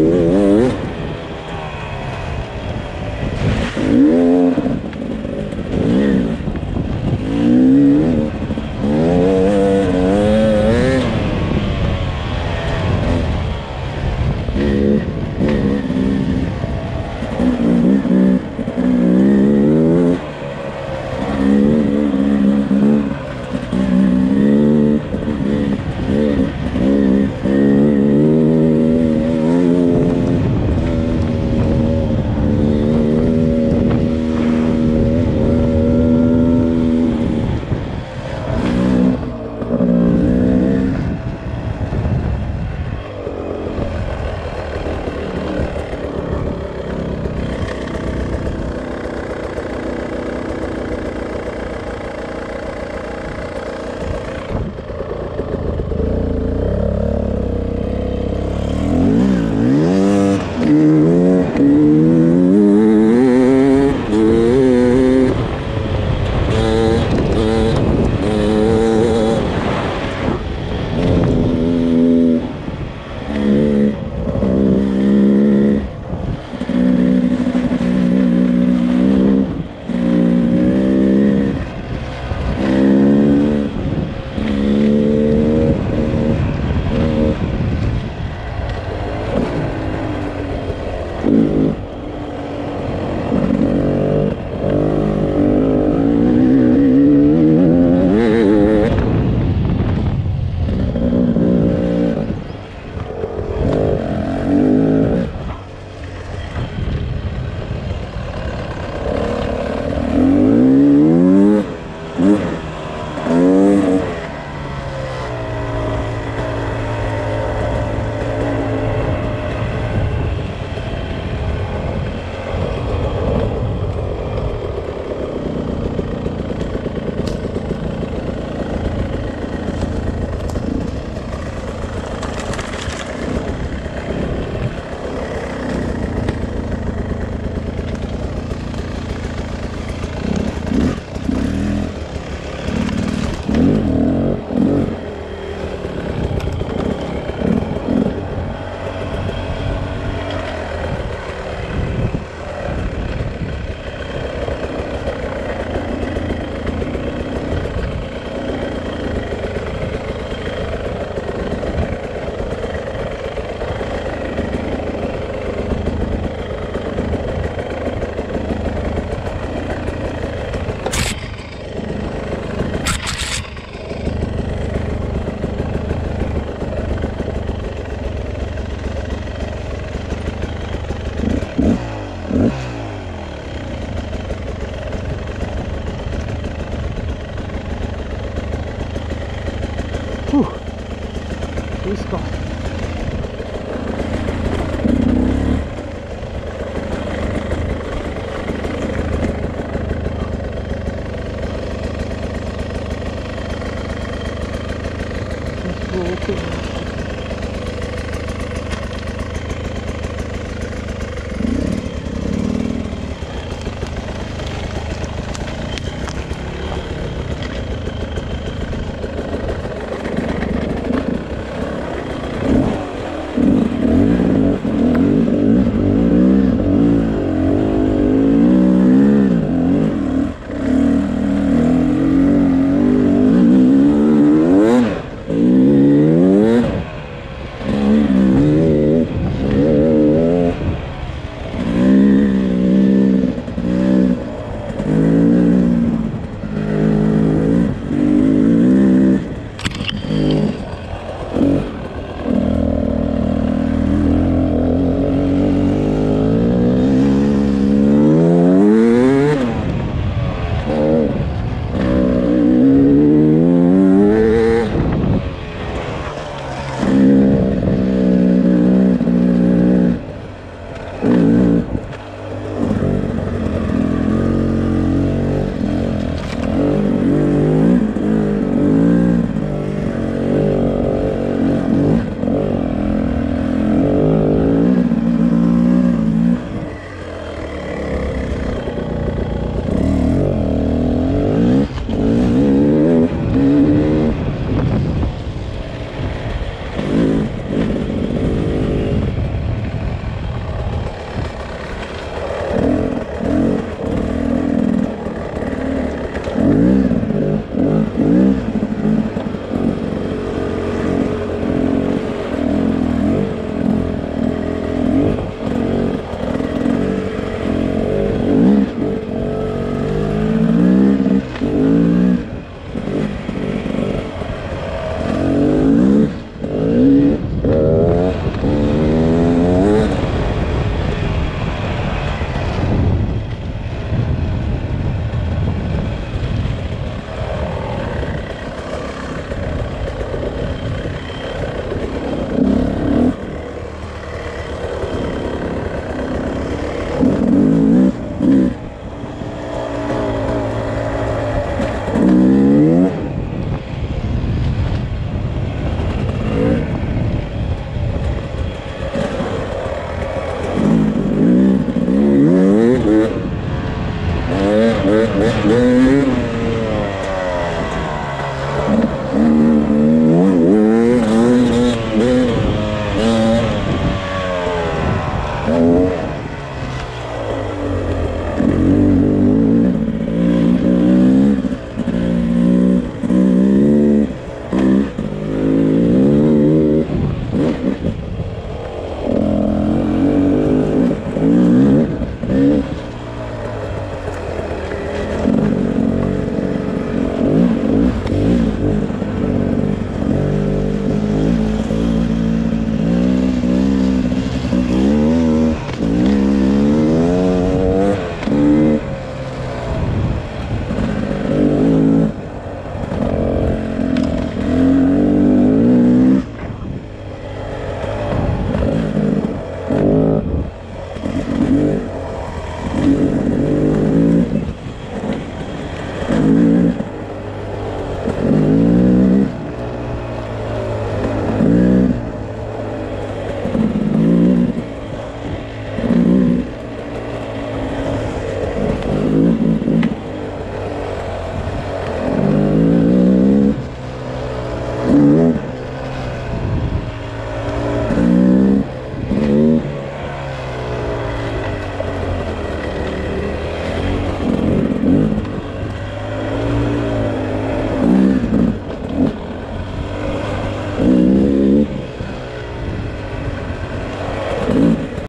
Mm-hmm. YouTube.